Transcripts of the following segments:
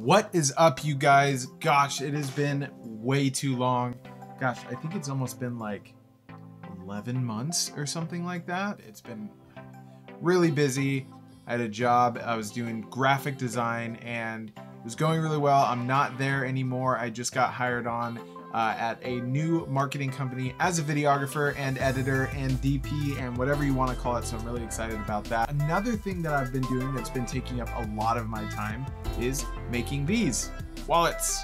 What is up, you guys? Gosh, it has been way too long. Gosh, I think it's almost been like 11 months or something like that. It's been really busy. I had a job, I was doing graphic design, and it was going really well. I'm not there anymore. I just got hired on uh, at a new marketing company as a videographer and editor and DP and whatever you want to call it. So I'm really excited about that. Another thing that I've been doing that's been taking up a lot of my time is making these wallets.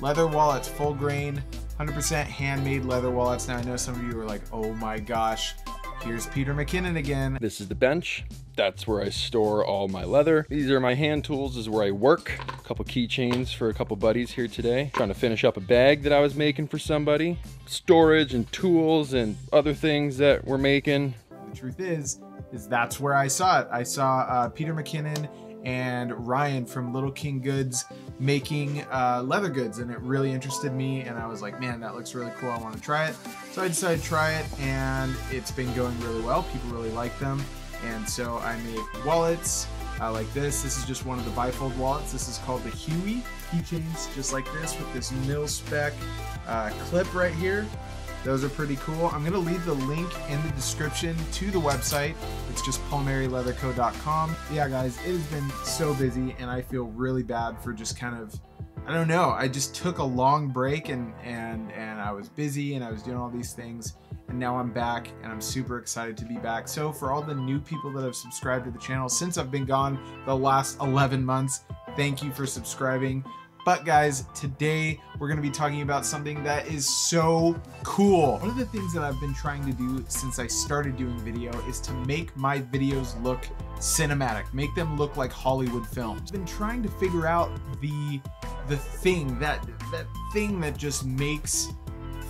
Leather wallets, full grain, 100% handmade leather wallets. Now I know some of you are like, oh my gosh, Here's Peter McKinnon again. This is the bench. That's where I store all my leather. These are my hand tools. This is where I work. A couple keychains for a couple buddies here today. Trying to finish up a bag that I was making for somebody. Storage and tools and other things that we're making. The truth is, is that's where I saw it. I saw uh, Peter McKinnon and Ryan from Little King Goods making uh, leather goods, and it really interested me. And I was like, man, that looks really cool. I want to try it. So I decided to try it, and it's been going really well. People really like them, and so I make wallets uh, like this. This is just one of the bifold wallets. This is called the Huey keychains, just like this with this mil spec uh, clip right here. Those are pretty cool. I'm going to leave the link in the description to the website. It's just palmierileatherco.com. Yeah, guys, it has been so busy, and I feel really bad for just kind of I don't know. I just took a long break and and and I was busy and I was doing all these things and now I'm back and I'm super excited to be back. So for all the new people that have subscribed to the channel since I've been gone the last 11 months, thank you for subscribing. But guys, today we're gonna be talking about something that is so cool. One of the things that I've been trying to do since I started doing video is to make my videos look cinematic, make them look like Hollywood films. I've been trying to figure out the the thing that that thing that just makes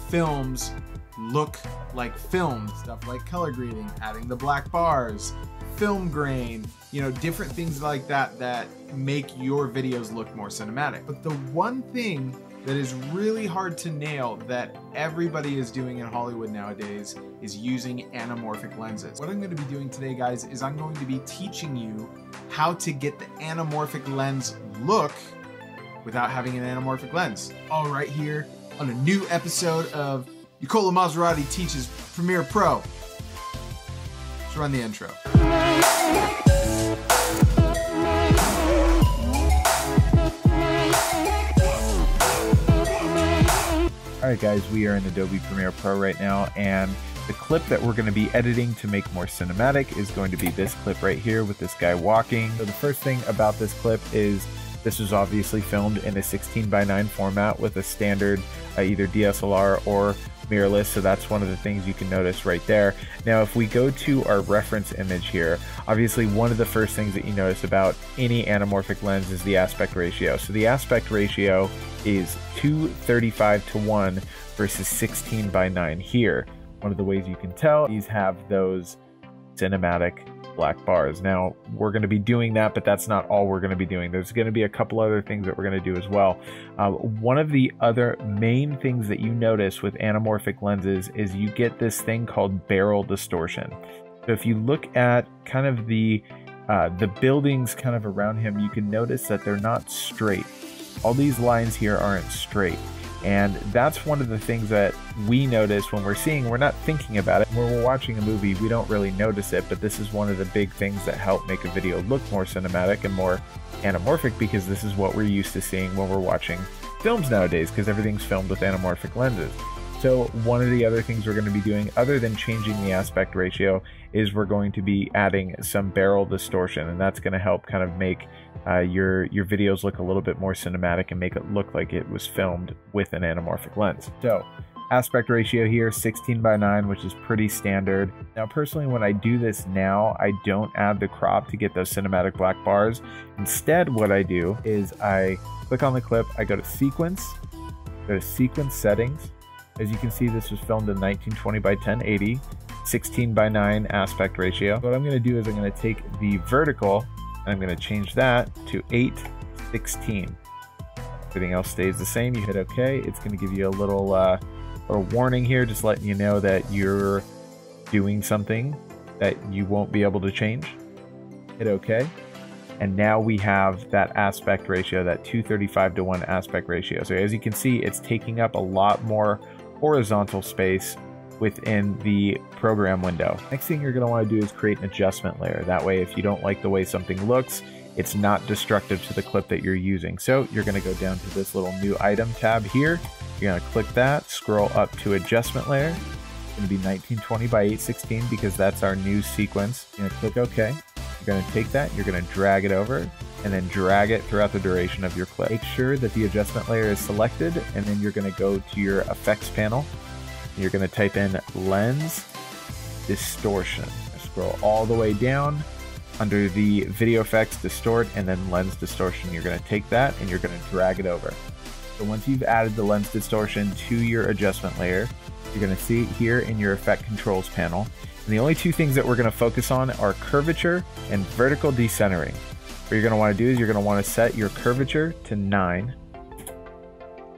films look like films, stuff like color grading, adding the black bars, film grain, you know, different things like that that make your videos look more cinematic. But the one thing that is really hard to nail that everybody is doing in Hollywood nowadays is using anamorphic lenses. What I'm going to be doing today, guys, is I'm going to be teaching you how to get the anamorphic lens look without having an anamorphic lens. All right here on a new episode of Nicolo Maserati Teaches Premiere Pro. Let's run the intro. Alright guys, we are in Adobe Premiere Pro right now and the clip that we're going to be editing to make more cinematic is going to be this clip right here with this guy walking. So the first thing about this clip is this was obviously filmed in a 16 by 9 format with a standard uh, either DSLR or mirrorless, so that's one of the things you can notice right there. Now, if we go to our reference image here, obviously one of the first things that you notice about any anamorphic lens is the aspect ratio. So the aspect ratio is 235 to 1 versus 16 by 9 here. One of the ways you can tell, these have those cinematic black bars. Now, we're going to be doing that, but that's not all we're going to be doing. There's going to be a couple other things that we're going to do as well. Uh, one of the other main things that you notice with anamorphic lenses is you get this thing called barrel distortion. So if you look at kind of the uh, the buildings kind of around him, you can notice that they're not straight. All these lines here aren't straight. And that's one of the things that we notice when we're seeing, we're not thinking about it. When we're watching a movie, we don't really notice it, but this is one of the big things that help make a video look more cinematic and more anamorphic because this is what we're used to seeing when we're watching films nowadays because everything's filmed with anamorphic lenses. So one of the other things we're going to be doing, other than changing the aspect ratio, is we're going to be adding some barrel distortion, and that's going to help kind of make uh, your your videos look a little bit more cinematic and make it look like it was filmed with an anamorphic lens. So aspect ratio here 16 by 9 which is pretty standard now personally when i do this now i don't add the crop to get those cinematic black bars instead what i do is i click on the clip i go to sequence go to sequence settings as you can see, this was filmed in 1920 by 1080, 16 by 9 aspect ratio. What I'm going to do is I'm going to take the vertical and I'm going to change that to 816. Everything else stays the same. You hit OK. It's going to give you a little, uh, little warning here, just letting you know that you're doing something that you won't be able to change. Hit OK. And now we have that aspect ratio, that 235 to 1 aspect ratio. So as you can see, it's taking up a lot more horizontal space within the program window. Next thing you're going to want to do is create an adjustment layer. That way, if you don't like the way something looks, it's not destructive to the clip that you're using. So you're going to go down to this little new item tab here. You're going to click that, scroll up to adjustment layer. It's going to be 1920 by 816 because that's our new sequence. You're going to click OK. You're going to take that, you're going to drag it over, and then drag it throughout the duration of your clip. Make sure that the adjustment layer is selected, and then you're going to go to your effects panel. You're going to type in lens distortion. Scroll all the way down under the video effects distort and then lens distortion. You're going to take that and you're going to drag it over. So once you've added the lens distortion to your adjustment layer, you're going to see it here in your effect controls panel. And the only two things that we're going to focus on are curvature and vertical decentering. What you're going to want to do is you're going to want to set your curvature to 9.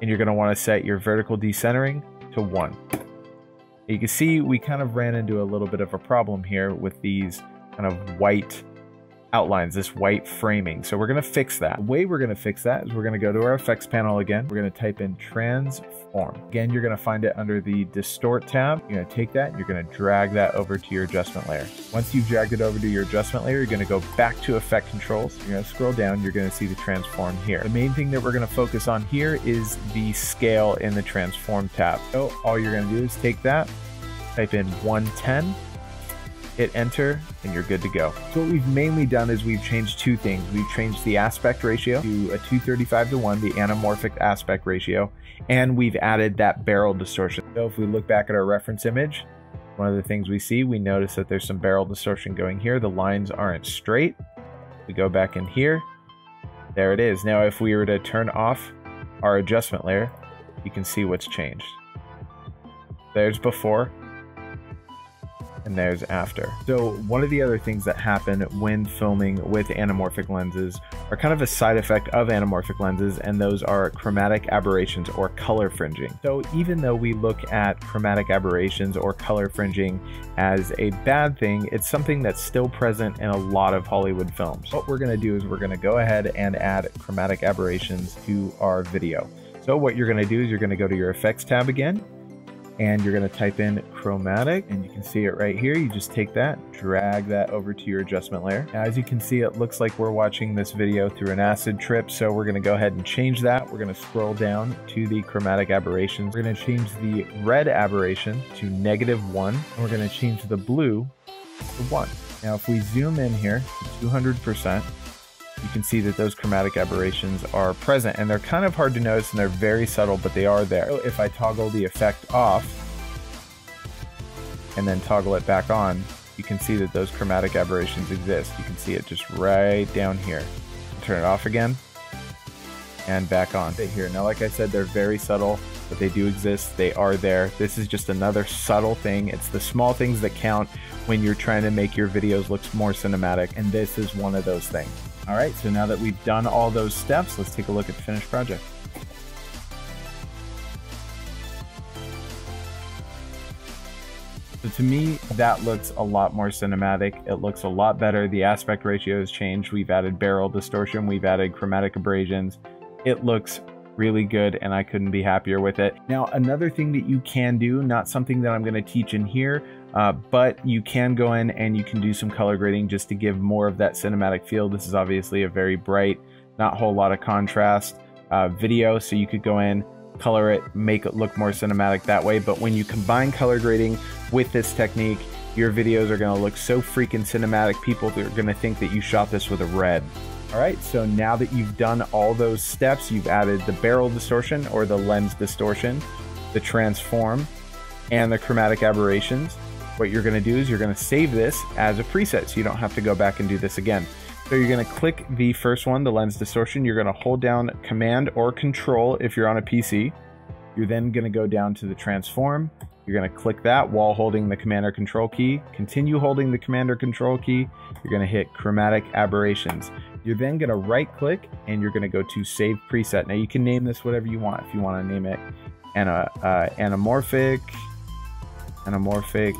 And you're going to want to set your vertical decentering to 1. You can see we kind of ran into a little bit of a problem here with these kind of white outlines, this white framing. So we're to fix that. The way we're to fix that is we're to go to our effects panel again. We're to type in transform. Again, you're to find it under the distort tab. You're to take that and you're to drag that over to your adjustment layer. Once you've dragged it over to your adjustment layer, you're to go back to effect controls. You're to scroll down. You're to see the transform here. The main thing that we're to focus on here is the scale in the transform tab. So all you're to do is take that, type in 110 hit enter, and you're good to go. So what we've mainly done is we've changed two things. We've changed the aspect ratio to a 235 to 1, the anamorphic aspect ratio, and we've added that barrel distortion. So if we look back at our reference image, one of the things we see, we notice that there's some barrel distortion going here. The lines aren't straight. We go back in here. There it is. Now if we were to turn off our adjustment layer, you can see what's changed. There's before, and there's after. So one of the other things that happen when filming with anamorphic lenses are kind of a side effect of anamorphic lenses, and those are chromatic aberrations or color fringing. So even though we look at chromatic aberrations or color fringing as a bad thing, it's something that's still present in a lot of Hollywood films. What we're gonna do is we're gonna go ahead and add chromatic aberrations to our video. So what you're gonna do is you're gonna go to your effects tab again, and you're going to type in chromatic and you can see it right here. You just take that, drag that over to your adjustment layer. Now, as you can see, it looks like we're watching this video through an acid trip. So we're going to go ahead and change that. We're going to scroll down to the chromatic aberrations. We're going to change the red aberration to negative one. And we're going to change the blue to one. Now, if we zoom in here to 200%, you can see that those chromatic aberrations are present and they're kind of hard to notice and they're very subtle, but they are there. If I toggle the effect off and then toggle it back on, you can see that those chromatic aberrations exist. You can see it just right down here. Turn it off again and back on. Right Here. Now, like I said, they're very subtle, but they do exist. They are there. This is just another subtle thing. It's the small things that count when you're trying to make your videos look more cinematic, and this is one of those things. All right, so now that we've done all those steps, let's take a look at the finished project. So to me, that looks a lot more cinematic. It looks a lot better. The aspect ratio has changed. We've added barrel distortion. We've added chromatic aberrations. It looks really good and I couldn't be happier with it. Now, another thing that you can do, not something that I'm going to teach in here, uh, but you can go in and you can do some color grading just to give more of that cinematic feel. This is obviously a very bright, not whole lot of contrast uh, video, so you could go in, color it, make it look more cinematic that way. But when you combine color grading with this technique, your videos are going to look so freaking cinematic. People are going to think that you shot this with a red. All right, so now that you've done all those steps, you've added the barrel distortion or the lens distortion, the transform, and the chromatic aberrations. What you're going to do is you're going to save this as a preset so you don't have to go back and do this again. So you're going to click the first one, the lens distortion. You're going to hold down command or control if you're on a PC. You're then going to go down to the transform. You're going to click that while holding the command or control key. Continue holding the command or control key. You're going to hit chromatic aberrations. You're then going to right click and you're going to go to save preset. Now you can name this whatever you want. If you want to name it ana, uh, anamorphic, anamorphic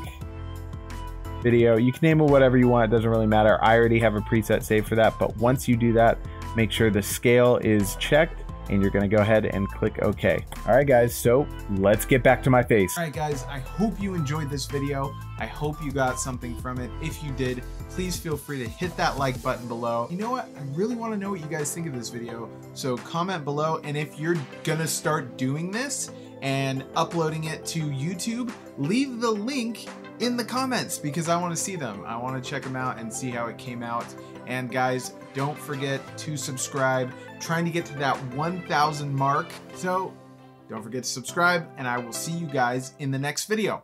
video. You can name it whatever you want, it doesn't really matter. I already have a preset saved for that, but once you do that, make sure the scale is checked and you're gonna go ahead and click OK. All right, guys, so let's get back to my face. All right, guys, I hope you enjoyed this video. I hope you got something from it. If you did, please feel free to hit that like button below. You know what? I really want to know what you guys think of this video. So comment below. And if you're gonna start doing this and uploading it to YouTube, leave the link in the comments because I want to see them. I want to check them out and see how it came out. And guys, don't forget to subscribe. Trying to get to that 1,000 mark. So don't forget to subscribe and I will see you guys in the next video.